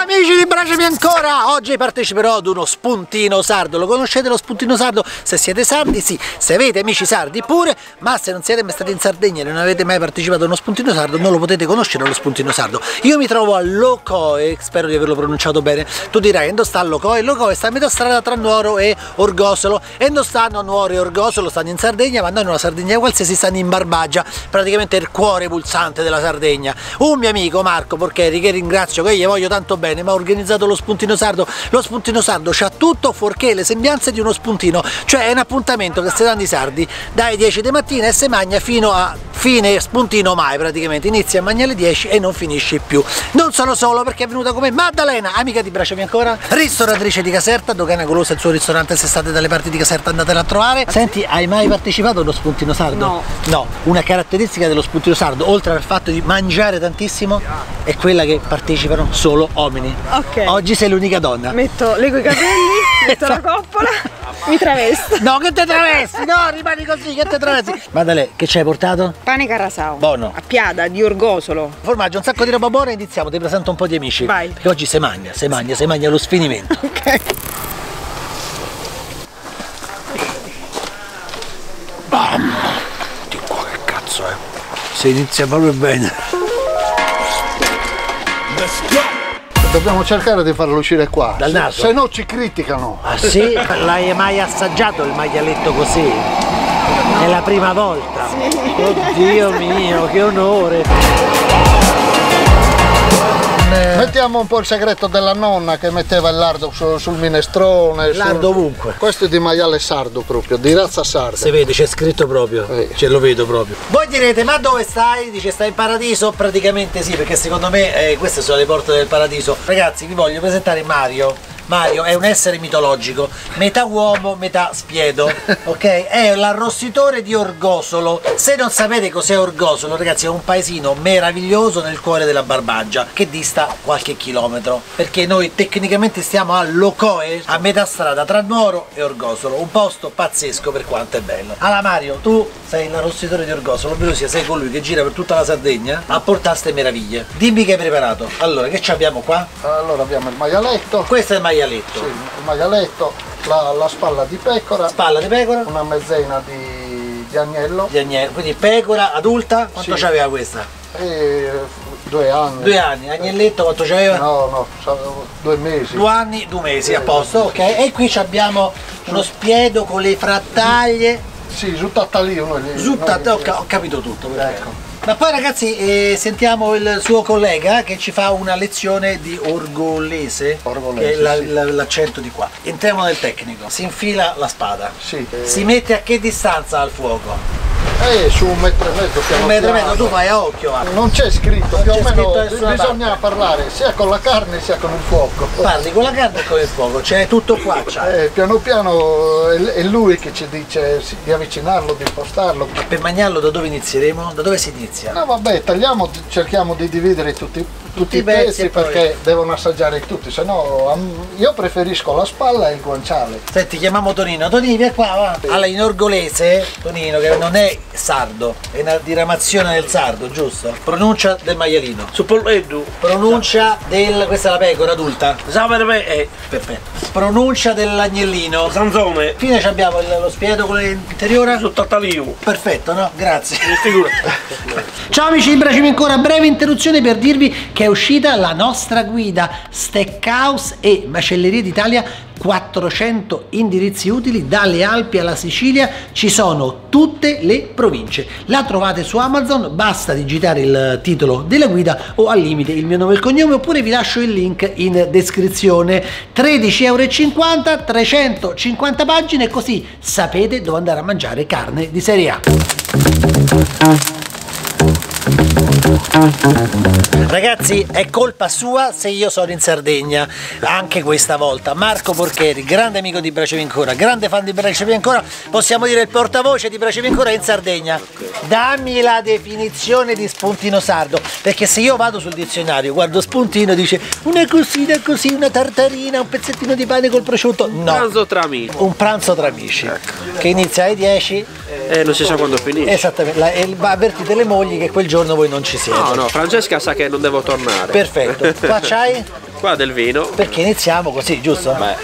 Amici di Bracemi ancora! Oggi parteciperò ad uno spuntino sardo. Lo conoscete lo spuntino sardo? Se siete sardi, sì. Se avete amici sardi pure, ma se non siete mai stati in Sardegna e non avete mai partecipato a uno spuntino sardo, non lo potete conoscere lo spuntino sardo. Io mi trovo a Locoe, spero di averlo pronunciato bene. Tu dirai, dove sta Locoe? Locoe sta a metà strada tra Nuoro e Orgosolo. E non stanno Nuoro e Orgosolo, stanno in Sardegna, ma noi in una Sardegna qualsiasi stanno in Barbagia, praticamente il cuore pulsante della Sardegna. Un mio amico Marco Porcheri, che ringrazio, che gli voglio tanto bene, mi ha organizzato lo spuntino sardo. Lo spuntino sardo c'ha tutto fuorché le sembianze di uno spuntino, cioè è un appuntamento che si danno i sardi dai 10 di mattina e si mangia fino a fine spuntino mai praticamente, inizia a mangiare alle 10 e non finisce più. Non sono solo perché è venuta come Maddalena, amica di Bracciami ancora, ristoratrice di Caserta, Dogana Golosa il suo ristorante se state dalle parti di Caserta andatela a trovare. Senti, hai mai partecipato allo spuntino sardo? No. No, una caratteristica dello spuntino sardo, oltre al fatto di mangiare tantissimo, è quella che partecipano solo uomini. Ok. Oggi sei l'unica donna. Metto, lego i capelli, metto la coppola, mi travesto. No, che te travesti? No, rimani così, che te travesti? Maddalena, che ci hai portato? Pane carasau. Buono. A piada di orgosolo. Formaggio, un sacco di roba buona, iniziamo, ti presento un po' di amici. Vai. Perché oggi si mangia, si mangia, si mangia allo sfinimento. Ok. Di qua che cazzo è? Si inizia proprio bene. Dobbiamo cercare di farlo uscire qua. Dal naso? Se no ci criticano. Ah sì? L'hai mai assaggiato il maialetto così? È la prima volta. Oddio mio, che onore. Mettiamo un po' il segreto della nonna che metteva il lardo su- sul minestrone. Lardo sul- ovunque. Questo è di maiale sardo proprio, di razza sarda. Si vede, c'è scritto proprio, Eh. ce lo vedo proprio. Voi direte, ma dove stai? Dice, stai in paradiso? Praticamente sì, perché secondo me eh, queste sono le porte del paradiso. Ragazzi, vi voglio presentare Mario. Mario è un essere mitologico, metà uomo, metà spiedo, ok? È l'arrostitore di Orgosolo. Se non sapete cos'è Orgosolo, ragazzi, è un paesino meraviglioso nel cuore della Barbagia, che dista qualche chilometro, perché noi tecnicamente stiamo a Locoe, a metà strada tra Nuoro e Orgosolo, un posto pazzesco per quanto è bello. Allora Mario, tu sei l'arrostitore di Orgosolo, ovvero sia sei colui che gira per tutta la Sardegna a portare ste meraviglie. Dimmi che hai preparato. Allora, che ci abbiamo qua? Allora abbiamo il maialetto, Questo è il maialetto. Sì, il maialetto, la, la spalla di pecora, Spalla di pecora, una mezzena di, di agnello di agnello, quindi pecora adulta, quanto Sì. c'aveva questa? e due anni. Due anni, agnelletto quanto c'aveva? No, no, due mesi. Due anni, due mesi, a posto, ok. E qui abbiamo uno spiedo con le frattaglie. Sì, zuttata lì. Noi- ho, ca- ho capito tutto. Ecco. Ma poi ragazzi eh, sentiamo il suo collega che ci fa una lezione di orgolese, Orgolese, che è la- sì. la- l'accento di qua. Entriamo nel tecnico, si infila la spada, Sì. si mette a che distanza al fuoco? Eh, su un metro e mezzo piano Un metro e mezzo, tu vai a occhio, va. Non c'è scritto, Non più o meno bisogna parlare sia con la carne sia con il fuoco. Parli con la carne e con il fuoco, c'è tutto qua. Eh, piano piano è lui che ci dice di avvicinarlo, di impostarlo. Per mangiarlo da dove inizieremo? Da dove si inizia? No vabbè, tagliamo, cerchiamo di dividere tutti, tutti i pezzi poi- perché devono assaggiare tutti, se no io preferisco la spalla e il guanciale. Senti, chiamiamo Tonino. Tonino, vieni qua, va. Allora, in orgolese, Tonino, che non è sardo, è una diramazione del sardo, giusto? Pronuncia del maialino. Su polleddu, Pronuncia del... questa è la pecora adulta. sapere me è Perfetto. Pronuncia dell'agnellino. Sanzone, Infine ci abbiamo lo spiedo con l'interiore. su tattalino. Perfetto, no? Grazie. Figura. Ciao amici di Bracimi ancora, breve interruzione per dirvi che è uscita la nostra guida Steakhouse e Macellerie d'Italia 400 indirizzi utili dalle Alpi alla Sicilia, ci sono tutte le province. La trovate su Amazon, basta digitare il titolo della guida o al limite il mio nome e il cognome oppure vi lascio il link in descrizione. 13,50 euro, 350 pagine così sapete dove andare a mangiare carne di serie A. Ragazzi, è colpa sua se io sono in Sardegna, anche questa volta. Marco Porcheri, grande amico di Bracevi Ancora, grande fan di Bracevi Ancora, possiamo dire il portavoce di Bracevi Ancora in Sardegna. Dammi la definizione di spuntino sardo, perché se io vado sul dizionario, guardo spuntino, dice una cosina così, una tartarina, un pezzettino di pane col prosciutto. No, Pranzo tra amici. un pranzo tra amici, che inizia alle 10 E non si sa quando finisce. Esattamente, la- avvertite le mogli che quel giorno voi non ci siete. No, no, Francesca sa che non devo tornare. Perfetto. Qua c'hai Qua del vino. Perché iniziamo così, giusto? Beh,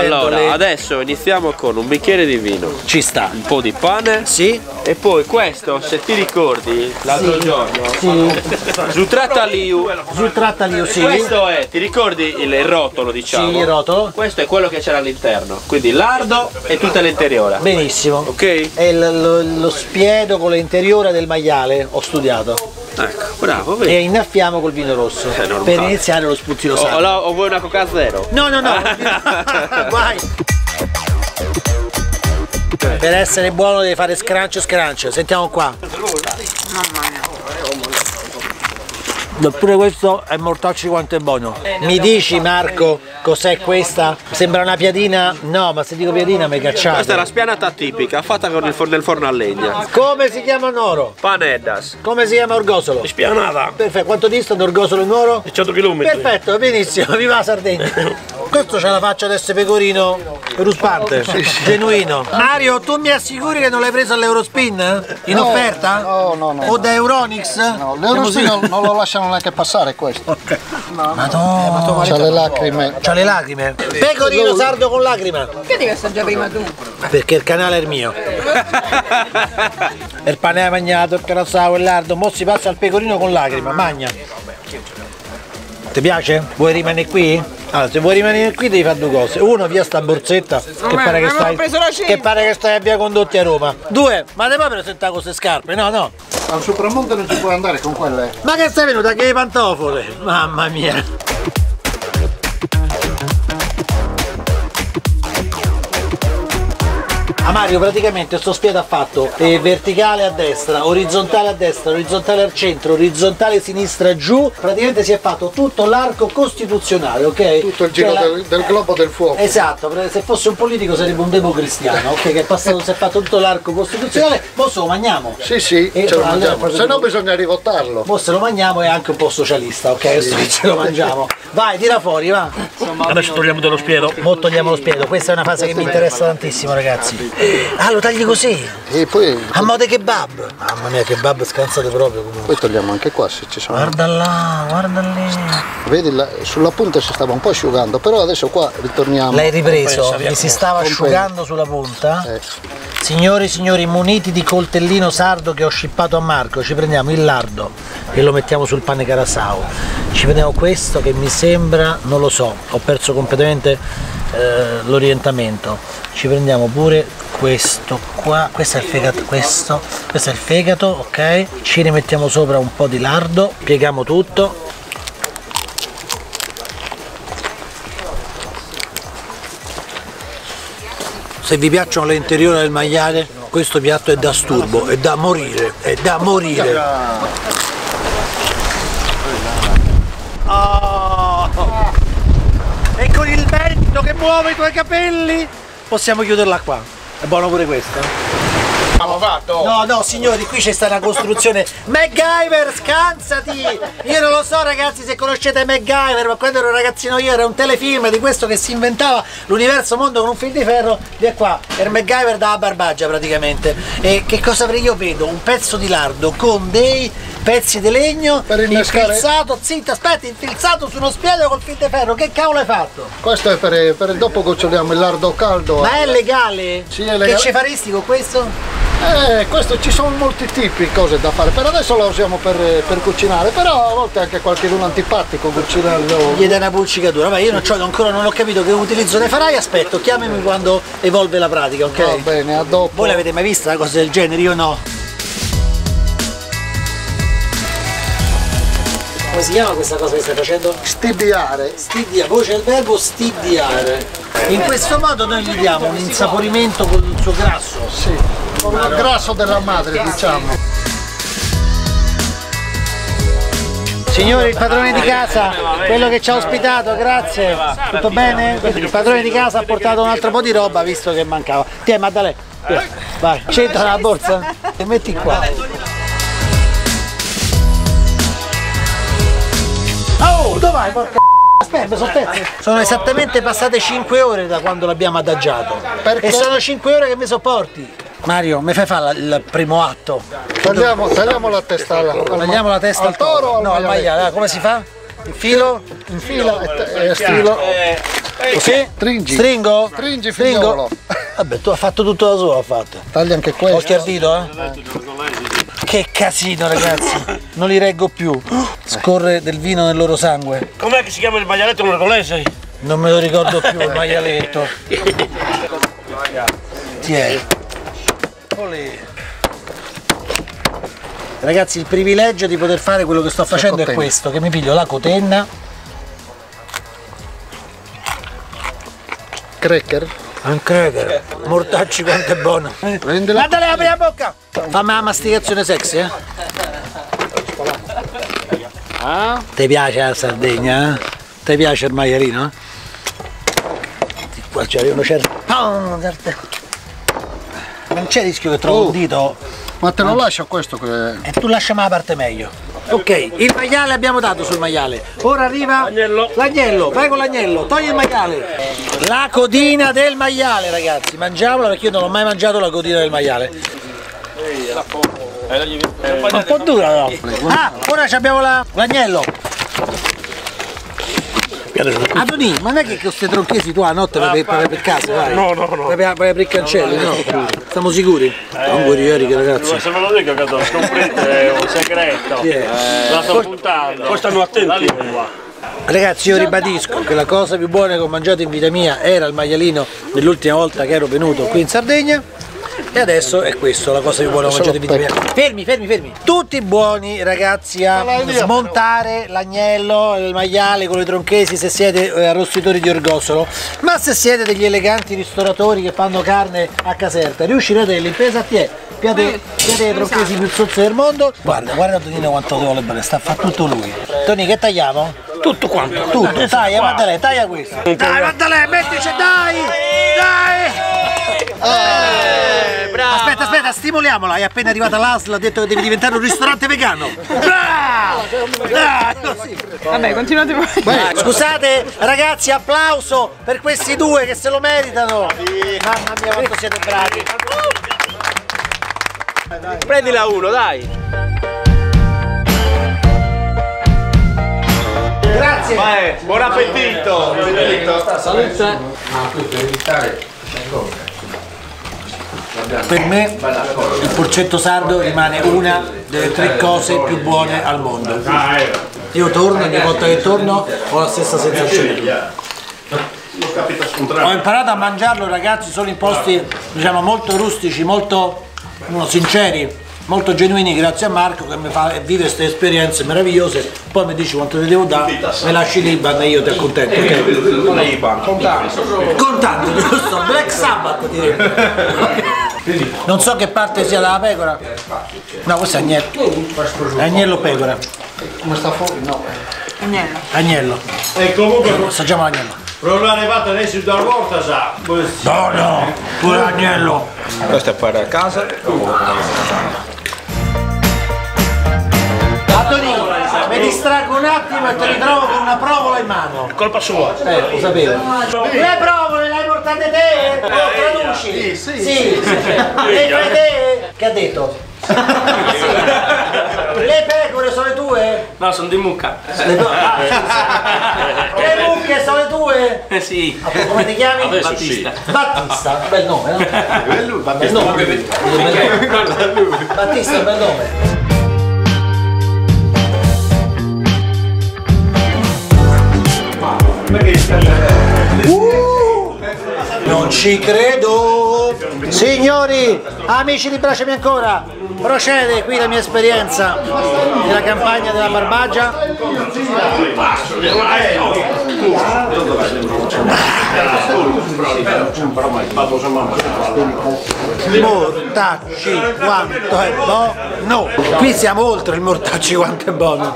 allora, le- adesso iniziamo con un bicchiere di vino, Ci sta. un po' di pane Sì? e poi questo, se ti ricordi, l'altro giorno, Sì. su Trattaliu, Sul trattaglio sì. questo è, ti ricordi il, rotolo diciamo? Sì, il rotolo. Questo è quello che c'era all'interno, quindi lardo e tutta l'interiore. Benissimo. Ok? È lo, lo spiedo con l'interiore del maiale, ho studiato. Ecco, bravo, E vedi. innaffiamo col vino rosso. Per iniziare lo spuntino O, sardo. o la- o vuoi una coca zero? No, no, no. Vai. Per essere buono devi fare scrunch scrunch. Sentiamo qua. Eppure questo è mortacci quanto è buono. Mi dici Marco cos'è questa? Sembra una piadina? No, ma se dico piadina mi Questa è la cacciate. spianata tipica, fatta con il forno, forno a legna. Come si chiama Noro? Paneddas. Come si chiama Orgosolo? Spianata. Perfetto, quanto distano Orgosolo e Nuoro? 18 km. Perfetto, benissimo, viva la Sardegna! Questo c'ha la faccia di essere pecorino ruspante, genuino. Mario, tu mi assicuri che non l'hai preso all'Eurospin? In No, offerta? no, no, no, O no. da Euronix? No, l'Eurospin non, non lo lasciano neanche passare questo. Madonna, C'ha le lacrime. c'ha le lacrime. Pecorino sardo con lacrima. Che devi assaggiare prima tu? Perché il canale è il mio. il pane è magnato, il carassavo, il lardo, mo si passa al pecorino con lacrima, magna. Ti piace? Vuoi rimanere qui? Allora, se vuoi rimanere qui devi fare due cose. Uno, via sta borsetta, che Vabbè, pare che, stai, che pare che stai a via condotti a Roma. Due, ma te puoi presentare queste scarpe? No, no. Al Supramonte non ci puoi andare con quelle. Ma che sei venuta che le pantofole? Mamma mia. A Mario praticamente sto spiede ha fatto eh, verticale a destra, orizzontale a destra, orizzontale al centro, orizzontale sinistra giù, praticamente si è fatto tutto l'arco costituzionale, ok? Tutto il giro Cioè del, del globo del fuoco. Esatto, perché se fosse un politico sarebbe un democristiano, ok? Che è passato, si è fatto tutto l'arco costituzionale, mo se lo mangiamo. Sì, sì, E ce lo allora mangiamo. Se no bisogna rivotarlo. Mo se lo mangiamo è anche un po' socialista, ok? Adesso che ce lo mangiamo. Vai, tira fuori, va. Adesso togliamo dello spiero. Mo togliamo lo spiedo, questa è una fase che mi interessa tantissimo, ragazzi. Ah, lo tagli così? E poi, A modo kebab. Mamma mia, kebab scansate proprio comunque. poi togliamo anche qua se ci sono. Guarda là, guarda lì. Vedi, la- sulla punta si stava un po' asciugando, però adesso qua ritorniamo. L'hai ripreso, mi si stava asciugando sulla punta. Eh, Signori e signori, muniti di coltellino sardo che ho scippato a Marco, ci prendiamo il lardo e lo mettiamo sul pane carasau. Ci prendiamo questo che mi sembra, non lo so, ho perso completamente eh, l'orientamento. Ci prendiamo pure questo qua, questo è il fegato, questo, questo è il fegato, ok? Ci rimettiamo sopra un po' di lardo, pieghiamo tutto. Se vi piacciono le interiore del maiale, questo piatto è da sturbo, è da morire, è da morire. Oh! E con il vento che muove i tuoi capelli possiamo chiuderla qua. È buono pure questo? Fatto! No, no, signori, qui c'è sta una costruzione. MacGyver, scansati! Io non lo so, ragazzi, se conoscete MacGyver, ma quando ero ragazzino io era un telefilm di questo che si inventava l'universo mondo con un fil di ferro. Via qua, era MacGyver da barbaggia praticamente. E che cosa avrei io? Vedo un pezzo di lardo con dei pezzi di legno Per innescare- infilzato, zitto, aspetta, infilzato su uno spiego col fil di ferro. Che cavolo hai fatto? Questo è per, per dopo goccioliamo il lardo caldo. Ma è legale? Sì, è legale. Che ci faresti con questo? Eh, questo ci sono molti tipi di cose da fare. Per adesso la usiamo per, per cucinare, però a volte anche qualche uno antipatico cucinarlo. Gli dai una pulcicatura, ma io non c'ho- ancora non ho capito che utilizzo ne farai, aspetto, chiamami quando evolve la pratica, ok? Va bene, a dopo. Voi l'avete mai vista una cosa del genere? Io no. Come si chiama questa cosa che stai facendo? Stibiare. Stidia, c'è il verbo stidiare. In questo modo noi gli diamo un insaporimento con il suo grasso. Sì, con il grasso della madre, diciamo. Signore, il padrone di casa, quello che ci ha ospitato, grazie. Tutto bene? Il padrone di casa ha portato un altro po' di roba visto che mancava. Tieni Maddalena, tieni, vai, c'entra la borsa e metti qua. Vai, porca Aspetta, sono. Sono esattamente passate 5 ore da quando l'abbiamo adagiato. Perché? E sono 5 ore che mi sopporti. Mario, mi fai fare il primo atto? Tagliamo, tagliamo la testa alla, al, Tagliamo la testa al toro o al No, al maiale? come si fa? Infilo? Infila e, e stilo. Così? Stringi. Stringo? Stringi, Stringo? figliolo. Vabbè, tu hai fatto tutto da solo, ha fatto. Taglia anche questo. Occhio ardito, eh? Che casino, ragazzi. Non li reggo più. Scorre del vino nel loro sangue. Com'è che si chiama il maialetto mercolese? Non me lo ricordo più il maialetto. Tiè. Olè. Ragazzi, il privilegio di poter fare quello che sto facendo è questo, che mi piglio la cotenna, Cracker. Un cracker, mortacci quanto è buono. Prendila. Guardale, apri la bocca! Fammi la masticazione sexy, eh? Ti piace la Sardegna, eh? Ti piace il maialino? eh? Qua c'è uno certo. Non c'è rischio che trovo Oh. un dito Ma te lo lascio questo che... e tu lasciami la parte meglio. Ok, il maiale abbiamo dato sul maiale. Ora arriva L'agnello. Vai con l'agnello, togli il maiale. La codina del maiale, ragazzi. Mangiamola perché io non ho mai mangiato la codina del maiale. Un po' dura no? Ah, ora ci abbiamo la- l'agnello. Adoni, ma non è che queste tronchesi tu a notte vai per, vai per casa, vai? No, no, no. Vai, per- vai per i cancelli, no? Siamo sicuri? Non vuoi ieri ragazzi. Se me lo dico che lo scoprite è un segreto. La sto puntando. Poi stanno attenti. Ragazzi io ribadisco che la cosa più buona che ho mangiato in vita mia era il maialino dell'ultima volta che ero venuto qui in Sardegna e adesso è questo la cosa più buona che ho mangiato in vita mia. Fermi, fermi, fermi. Tutti buoni ragazzi a smontare l'agnello, il maiale con le tronchesi se siete eh, arrostitori di orgosolo, ma se siete degli eleganti ristoratori che fanno carne a caserta, riuscirete l'impresa a te. Piate, piate le tronchesi più sozze del mondo. Guarda, guarda Tonino quanto vuole bene, sta a fare tutto lui. Toni, che tagliamo? Tutto quanto. Tutto, taglia, Maddalè, taglia questo. Dai, Maddalè, mettici, dai! Dai! Aspetta, aspetta, stimoliamola. È appena arrivata l'ASL, ha detto che devi diventare un ristorante vegano. Così. Vabbè, continuate voi. Scusate, ragazzi, applauso per questi due che se lo meritano. Mamma mia, quanto siete bravi. Prendila uno, dai. Grazie. Vai, buon appetito. Per me il porcetto sardo rimane una delle tre cose più buone al mondo. Io torno, ogni volta che torno ho la stessa sensazione. Ho imparato a mangiarlo ragazzi solo in posti diciamo molto rustici, molto no, sinceri, molto genuini grazie a Marco che mi fa vive queste esperienze meravigliose, poi mi dici quanto ti devo dare, mi lasci l'Iban e io ti accontento. ok? Contanto, giusto? Black Sabbath direi. Non so che parte sia della pecora. No, questo è agnello. È agnello pecora. Come sta fuori? No. Agnello. Agnello. E comunque Assaggiamo l'agnello. non arrivate adesso da volta sa. No, no, pure l'agnello. Questo è per casa. Un attimo e ti ritrovo con una provola in mano. Colpa sua. Eh, lo sapevo. Le provole le hai portate te? Oh, traduci? Sì, sì. Le fai te? Che ha detto? Le pecore sono le tue? No, sono di mucca. Le, tue- ah, le mucche sono le tue? Eh sì. Ah, Come ti chiami? Battista. Battista, bel nome, no? Bel nome. Bel nome. Battista, bel nome. Ci credo! Signori, amici di Bracciami ancora, procede qui la mia esperienza della campagna della Barbagia. Mortacci quanto è buono! Qui siamo oltre il mortacci quanto è buono!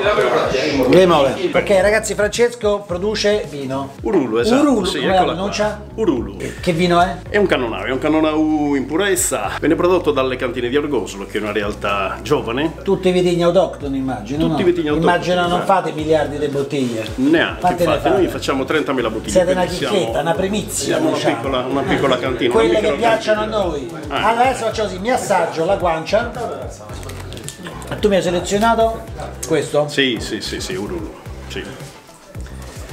Che mole! Perché ragazzi Francesco produce vino. Urulu, esatto. Urulu, sì, come la pronuncia? Urulu. Che vino è? È un cannonau, è un cannonau in purezza. Viene prodotto dalle cantine di Argosolo, che è una realtà giovane. Tutti i vitigni autoctoni immagino. Tutti no? i vitigni autoctoni, Immagino non esatto. fate miliardi di bottiglie. Neanche, Fatene infatti, noi facciamo 30.000 bottiglie. Siete una chicchetta, una primizia. Siamo una diciamo. piccola, una piccola cantina. una Quelle che piacciono a cantina. noi. Ah. Allora adesso faccio così, mi assaggio la guancia. Tu mi hai selezionato questo? Sì, sì, sì, sì, Urulu. Sì.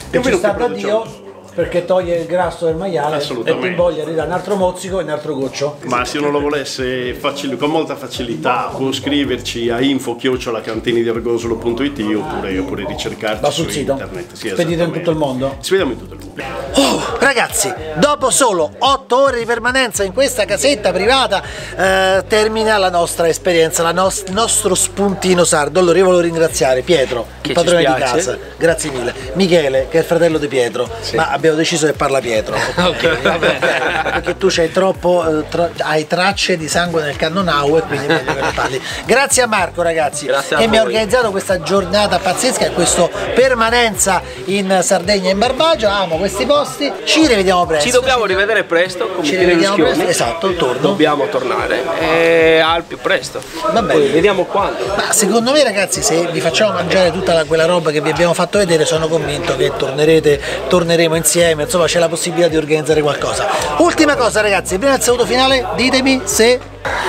che ci sta da. Dio perché toglie il grasso del maiale e ti invoglia di dare un altro mozzico e un altro goccio. Ma se uno lo volesse facil- con molta facilità può scriverci a info chiocciolacantinidiargosolo.it oppure, oppure ricercarci Va sul su sito? internet. Sì, Spedite in tutto il mondo? Spediamo in tutto il mondo. Oh, ragazzi, dopo solo 8 ore di permanenza in questa casetta privata eh, termina la nostra esperienza, la nos- il nostro spuntino sardo. Allora io volevo ringraziare Pietro, Che il padrone di casa, grazie mille. Michele, che è il fratello di Pietro, ma abbiamo deciso che parla Pietro. Ok, va bene. Perché tu c'hai troppo, eh, tra- hai tracce di sangue nel cannonau e quindi meglio che parli. Grazie a Marco ragazzi Grazie che mi ha organizzato questa giornata pazzesca e questa permanenza in Sardegna e in Barbagia. Amo questi posti. Ci rivediamo presto. Ci dobbiamo rivedere presto con Ci rivediamo presto, esatto, torno. Dobbiamo tornare e al più presto. Va bene. Poi vediamo quando. Ma secondo me ragazzi se vi facciamo mangiare tutta la- quella roba che vi abbiamo fatto vedere sono convinto che tornerete, torneremo insieme, insomma c'è la possibilità di organizzare qualcosa. Ultima cosa ragazzi, prima del saluto finale ditemi se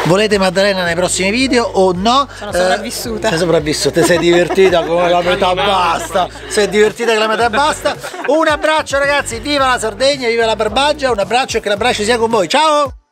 volete Maddalena nei prossimi video o no. Sono Eh, sopravvissuta. sei sopravvissuta, sei divertita con la metà basta, sei divertita con la metà basta. Un abbraccio ragazzi, viva la Sardegna, viva la Barbagia, un abbraccio e che l'abbraccio sia con voi, ciao!